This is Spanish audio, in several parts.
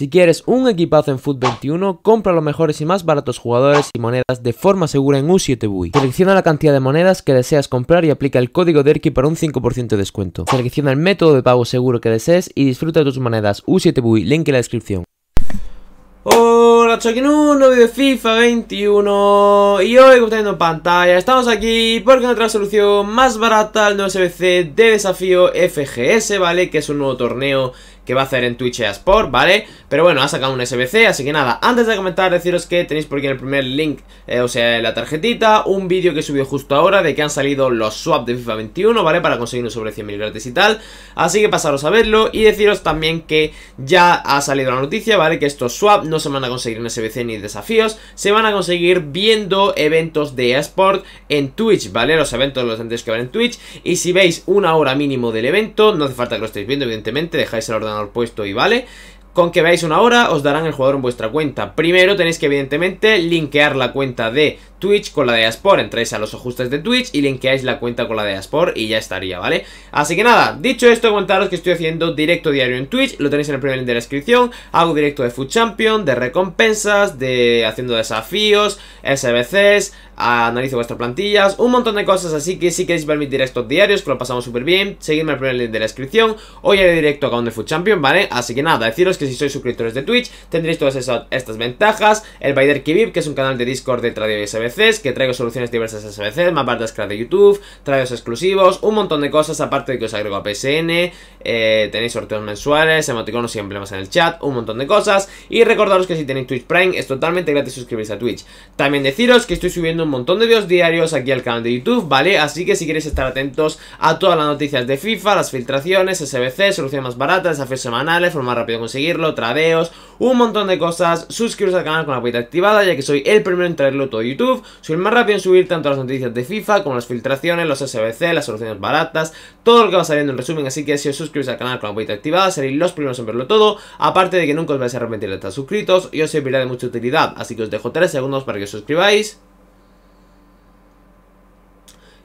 Si quieres un equipazo en Foot 21, compra los mejores y más baratos jugadores y monedas de forma segura en U7Bui. Selecciona la cantidad de monedas que deseas comprar y aplica el código DERKI para un 5% de descuento. Selecciona el método de pago seguro que desees y disfruta de tus monedas U7Bui, link en la descripción. Hola en un nuevo de FIFA 21 Y hoy como estáis viendo en pantalla Estamos aquí porque encontré la solución más barata al nuevo SBC de desafío FGS, ¿vale? Que es un nuevo torneo que va a hacer en Twitch Sport, ¿vale? Pero bueno, ha sacado un SBC, así que nada, antes de comentar, deciros que tenéis por aquí en el primer link, eh, o sea, la tarjetita, un vídeo que he subido justo ahora de que han salido los swaps de FIFA 21, ¿vale? Para conseguir un sobre 100.000 gratis y tal, así que pasaros a verlo y deciros también que ya ha salido la noticia, ¿vale? Que estos swaps no se van a conseguir en SBC ni desafíos, se van a conseguir viendo eventos de eSport en Twitch, ¿vale? Los eventos los tendréis que ver en Twitch y si veis una hora mínimo del evento, no hace falta que lo estéis viendo, evidentemente, dejáis el ordenador puesto y vale con que veáis una hora os darán el jugador en vuestra cuenta. Primero tenéis que evidentemente linkear la cuenta de Twitch con la de Aspor. Entráis a los ajustes de Twitch y linkeáis la cuenta con la de Aspor y ya estaría, ¿vale? Así que nada, dicho esto, comentaros que estoy haciendo directo diario en Twitch, lo tenéis en el primer link de la descripción. Hago directo de Food Champion, de recompensas, de haciendo desafíos, SBCs, analizo vuestras plantillas, un montón de cosas, así que si queréis ver mis directos diarios, que lo pasamos súper bien, seguidme el primer link de la descripción. Hoy haré directo con de Food Champion, ¿vale? Así que nada, deciros que si sois suscriptores de Twitch, tendréis todas estas ventajas. El Baider Kibib, que es un canal de Discord de Tradio y SBC que traigo soluciones diversas a SBCs, más barras de YouTube, traídos exclusivos, un montón de cosas, aparte de que os agrego a PSN, eh, tenéis sorteos mensuales, emoticonos y emblemas en el chat, un montón de cosas, y recordaros que si tenéis Twitch Prime es totalmente gratis suscribirse a Twitch. También deciros que estoy subiendo un montón de videos diarios aquí al canal de YouTube, ¿vale? Así que si queréis estar atentos a todas las noticias de FIFA, las filtraciones, SBC, soluciones más baratas, desafíos semanales, forma rápido de conseguirlo, tradeos, un montón de cosas, suscribiros al canal con la puerta activada, ya que soy el primero en traerlo todo YouTube, soy el más rápido en subir tanto las noticias de FIFA como las filtraciones, los SBC, las soluciones baratas, todo lo que va saliendo en resumen. Así que si os suscribís al canal con la bolita activada, seréis los primeros en verlo todo. Aparte de que nunca os vais a arrepentir de estar suscritos y os servirá de mucha utilidad. Así que os dejo 3 segundos para que os suscribáis.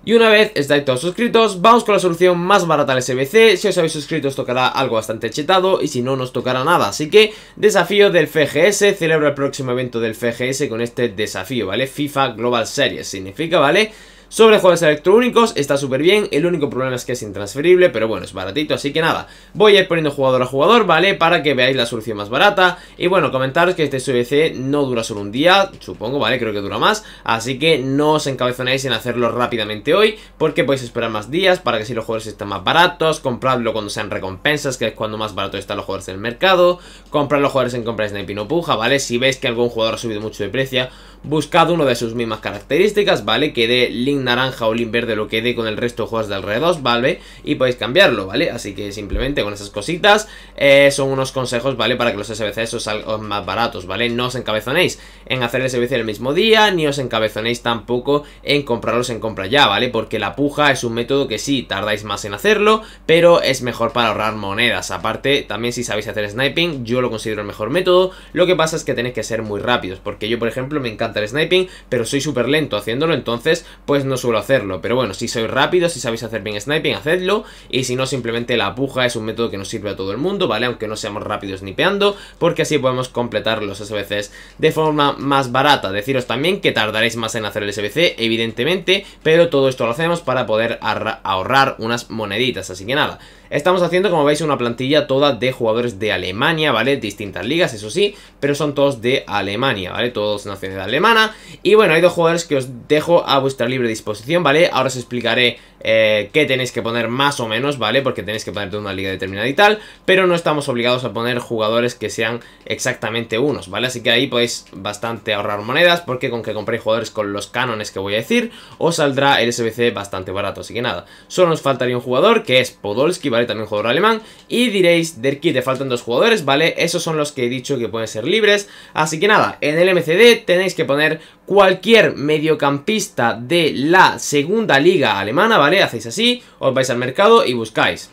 Y una vez estáis todos suscritos, vamos con la solución más barata del SBC. Si os habéis suscrito os tocará algo bastante chetado y si no, no os tocará nada. Así que, desafío del FGS, celebra el próximo evento del FGS con este desafío, ¿vale? FIFA Global Series significa, ¿vale? Sobre juegos electrónicos está súper bien, el único problema es que es intransferible, pero bueno, es baratito, así que nada, voy a ir poniendo jugador a jugador, ¿vale? Para que veáis la solución más barata, y bueno, comentaros que este SBC no dura solo un día, supongo, ¿vale? Creo que dura más, así que no os encabezonéis en hacerlo rápidamente hoy, porque podéis esperar más días para que si los jugadores estén más baratos, compradlo cuando sean recompensas, que es cuando más barato están los jugadores en el mercado, comprad los jugadores en compra de Snipe y no puja, ¿vale? Si veis que algún jugador ha subido mucho de precio, buscad uno de sus mismas características, ¿vale? Que dé link naranja o link verde lo que dé con el resto de juegos de alrededor, ¿vale? Y podéis cambiarlo, ¿vale? Así que simplemente con esas cositas eh, son unos consejos, ¿vale? Para que los SBCs os salgan más baratos, ¿vale? No os encabezonéis en hacer el SBC el mismo día, ni os encabezonéis tampoco en comprarlos en compra ya, ¿vale? Porque la puja es un método que sí, tardáis más en hacerlo, pero es mejor para ahorrar monedas. Aparte, también si sabéis hacer sniping, yo lo considero el mejor método. Lo que pasa es que tenéis que ser muy rápidos, porque yo, por ejemplo, me encanta sniping, pero soy súper lento haciéndolo, entonces pues no suelo hacerlo. Pero bueno, si sois rápidos, si sabéis hacer bien sniping, hacedlo, y si no, simplemente la puja es un método que nos sirve a todo el mundo, ¿vale? Aunque no seamos rápidos nipeando, porque así podemos completar los SBCs de forma más barata. Deciros también que tardaréis más en hacer el SBC, evidentemente, pero todo esto lo hacemos para poder ahorrar unas moneditas, así que nada. Estamos haciendo, como veis, una plantilla toda de jugadores de Alemania, ¿vale? Distintas ligas, eso sí, pero son todos de Alemania, ¿vale? Todos nacionalidad alemana. Y bueno, hay dos jugadores que os dejo a vuestra libre disposición, ¿vale? Ahora os explicaré eh, qué tenéis que poner más o menos, ¿vale? Porque tenéis que poner de una liga determinada y tal, pero no estamos obligados a poner jugadores que sean exactamente unos, ¿vale? Así que ahí podéis bastante ahorrar monedas, porque con que compréis jugadores con los cánones que voy a decir, os saldrá el SBC bastante barato, así que nada. Solo nos faltaría un jugador, que es Podolski, ¿vale? También jugador alemán, y diréis, Derki, te faltan dos jugadores, ¿vale? Esos son los que he dicho que pueden ser libres, así que nada, en el MCD tenéis que poner cualquier mediocampista de la segunda liga alemana, ¿vale? Hacéis así, os vais al mercado y buscáis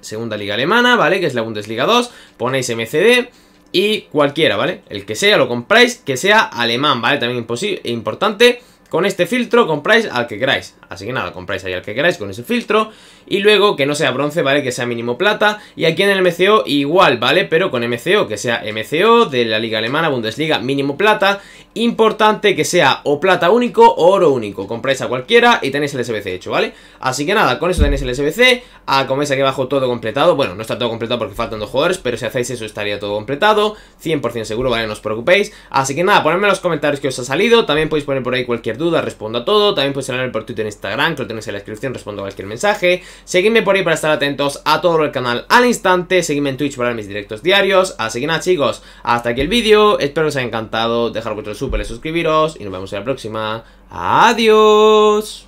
segunda liga alemana, ¿vale? Que es la Bundesliga 2, ponéis MCD y cualquiera, ¿vale? El que sea, lo compráis, que sea alemán, ¿vale? También importante, con este filtro compráis al que queráis. Así que nada, compráis ahí el que queráis con ese filtro, y luego que no sea bronce, ¿vale? Que sea mínimo plata, y aquí en el MCO igual, ¿vale? Pero con MCO, que sea MCO de la Liga Alemana, Bundesliga, mínimo plata, importante que sea o plata único o oro único, compráis a cualquiera y tenéis el SBC hecho, ¿vale? Así que nada, con eso tenéis el SBC, ah, como aquí abajo todo completado, bueno, no está todo completado porque faltan dos jugadores, pero si hacéis eso estaría todo completado, 100% seguro, ¿vale? No os preocupéis, así que nada, ponedme en los comentarios que os ha salido, también podéis poner por ahí cualquier duda, respondo a todo, también podéis hablarme por Twitter e Instagram, que lo tenéis en la descripción, respondo a cualquier mensaje, seguidme por ahí para estar atentos a todo el canal al instante, seguidme en Twitch para ver mis directos diarios, así que nada chicos, hasta aquí el vídeo, espero que os haya encantado, dejar vuestro super suscribiros, y nos vemos en la próxima, adiós.